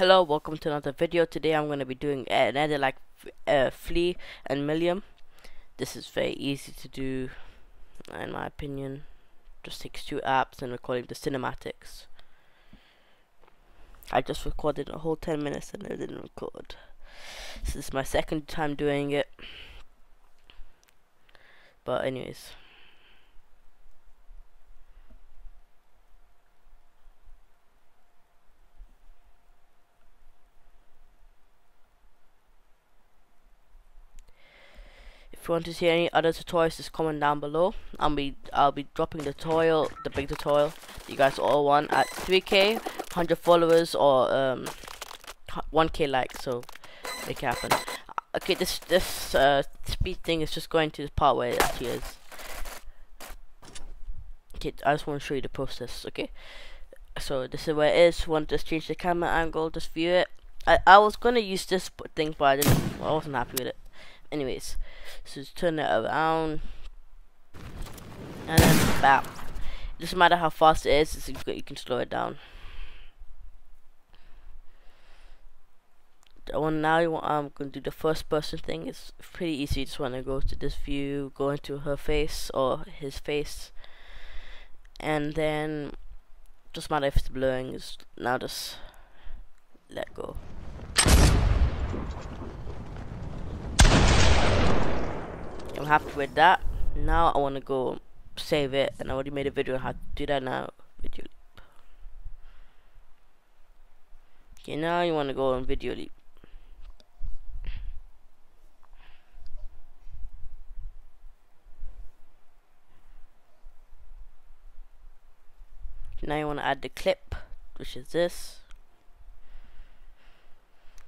Hello, welcome to another video. Today I'm going to be doing another like uh, Flea and Milliam. This is very easy to do, in my opinion. Just takes two apps and recording the cinematics. I just recorded a whole 10 minutes and I didn't record. This is my second time doing it. But anyways. If you want to see any other tutorials, just comment down below. I'll be I'll be dropping the tutorial, the big tutorial you guys all want at 3k, 100 followers, or um 1k likes. So make it happen. Okay, this this uh, speed thing is just going to the part where it actually is. Okay, I just want to show you the process. Okay, so this is where it is. Want to just change the camera angle, just view it. I I was gonna use this thing, but I didn't. I wasn't happy with it anyways so just turn it around. And then bam. It doesn't matter how fast it is you can slow it down. One now I'm gonna do the first person thing. It's pretty easy. You just want to go to this view go into her face or his face. And then just matter if it's blurring just now just let go happy with that. Now I want to go save it, and I already made a video on how to do that now. Video leap. Okay, now you want to go on video leap. Now you want to add the clip, which is this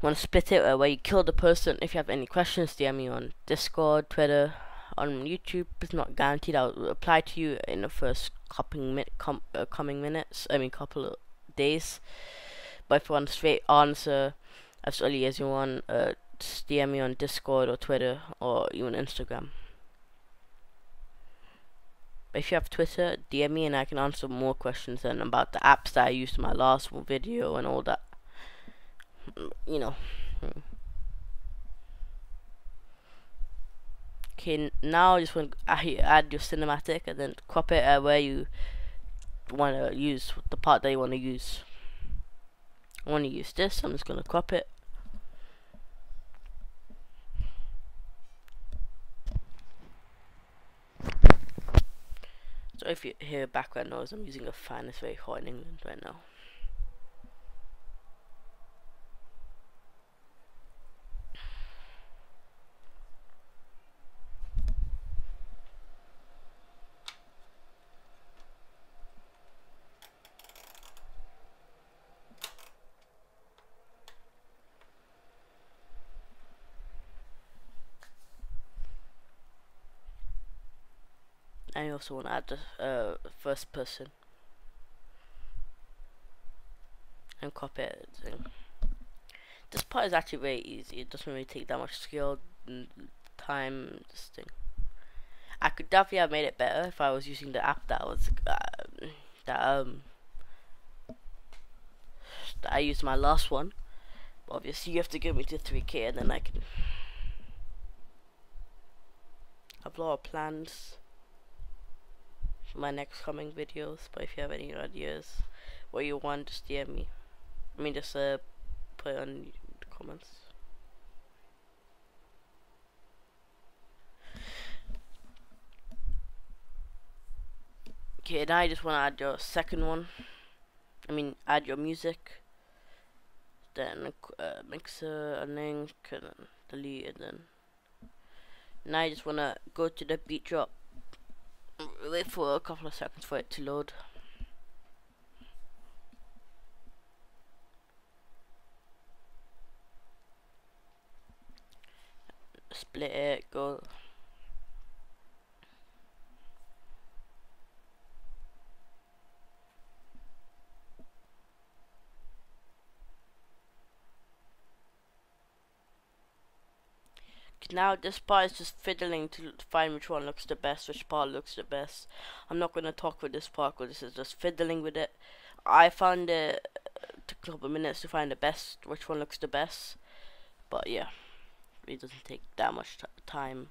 want to split it where you kill the person. If you have any questions, DM me on Discord, Twitter, on YouTube. It's not guaranteed I'll reply to you in the first coming, mi com uh, coming minutes. I mean, couple of days. But if you want a straight answer as early as you want, uh, DM me on Discord or Twitter or even Instagram. If you have Twitter, DM me and I can answer more questions than about the apps that I used in my last video and all that you know. Okay, now I just want to add your cinematic and then crop it uh, where you want to use the part that you want to use. I want to use this, I'm just going to crop it. So if you hear background noise, I'm using a fan, it's very hot in England right now. And you also want to add the uh, first person and copy it. This part is actually very easy. It doesn't really take that much skill time. This thing. I could definitely have made it better if I was using the app that was uh, that um that I used my last one. But obviously, you have to get me to 3K, and then I can. have a lot of plans my next coming videos but if you have any ideas what you want just DM me. I mean just uh, put it on the comments. Okay now I just want to add your second one. I mean add your music. Then uh, mixer a link and then delete and then now I just want to go to the beat drop wait for a couple of seconds for it to load. Split it, go now this part is just fiddling to find which one looks the best, which part looks the best. I'm not going to talk with this part because this is just fiddling with it. I found it uh, took a couple of minutes to find the best, which one looks the best. But yeah, it doesn't take that much time.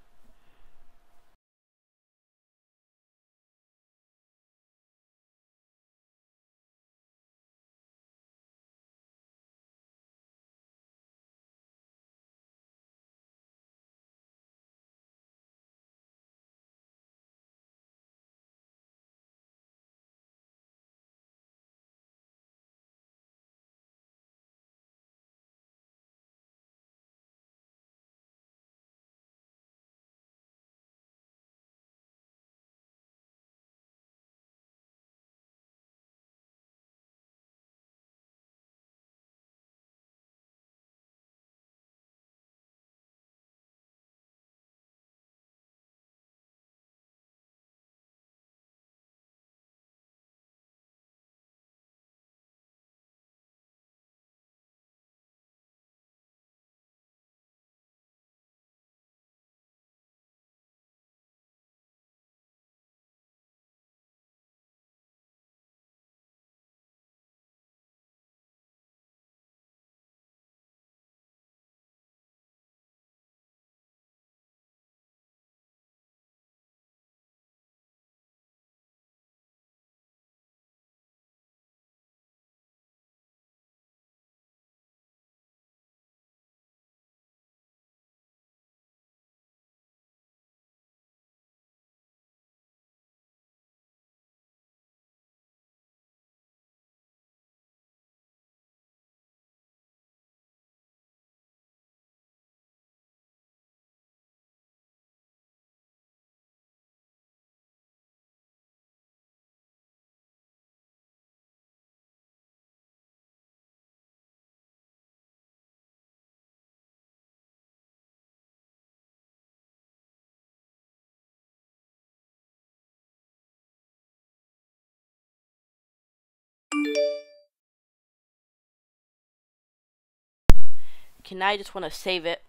Okay, now I just want to save it.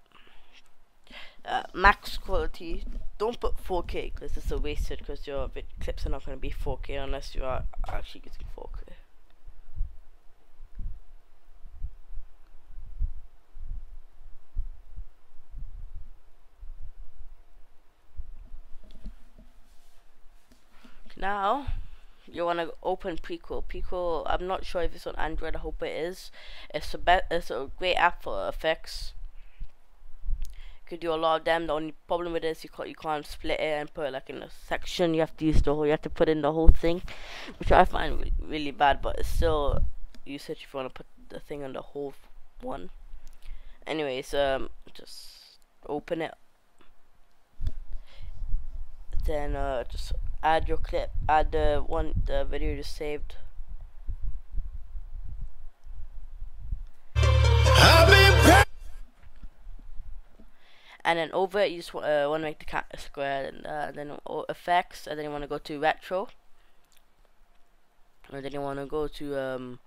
Uh, max quality. Don't put 4K because it's a wasted because your clips are not going to be 4K unless you are actually using 4K. Now, you want to open Prequel. Prequel, I'm not sure if it's on Android. I hope it is. It's a be it's a great app for effects. You could do a lot of them. The only problem with it is you can't you can't split it and put it like in a section. You have to use the whole. You have to put in the whole thing, which I find really, really bad. But it's still usage if you want to put the thing on the whole one. Anyways, um, just open it. Then uh, just add your clip, add the one, the video you just saved. And then over it, you just uh, want to make the cat square, and uh, then effects, and then you want to go to retro, and then you want to go to um,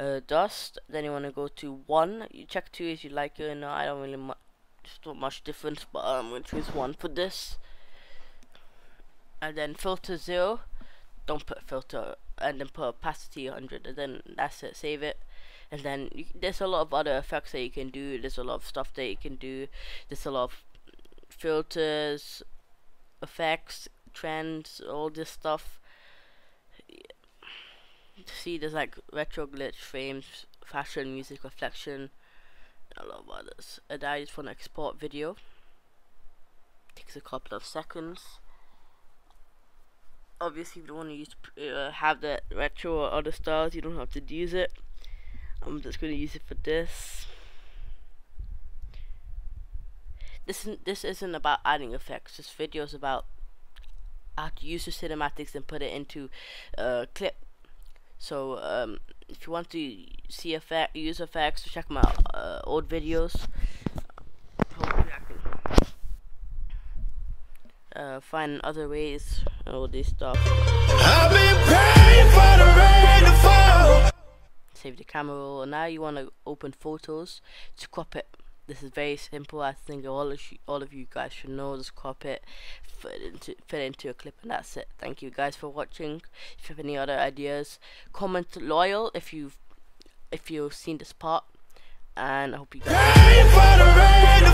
uh, dust. Then you want to go to one. You check two if you like it. No, I don't really much, not much difference, but I'm gonna choose one for this and then filter 0 don't put filter and then put opacity 100 and then that's it save it. And then you, there's a lot of other effects that you can do. There's a lot of stuff that you can do. There's a lot of filters effects trends all this stuff. See there's like retro glitch frames fashion music reflection a lot of others. And I just want to export video. Takes a couple of seconds obviously if you don't want to use uh, have the retro or other styles you don't have to use it. I'm just going to use it for this. This this isn't about adding effects this video is about how to use the cinematics and put it into a clip. So um, if you want to see effect use effects check my uh, old videos uh, find other ways, all this stuff. Save the camera roll. Now you want to open photos to crop it. This is very simple. I think all of you, all of you guys should know. Just crop it, fit into fit into a clip, and that's it. Thank you guys for watching. If you have any other ideas, comment loyal if you if you've seen this part. And I hope you guys.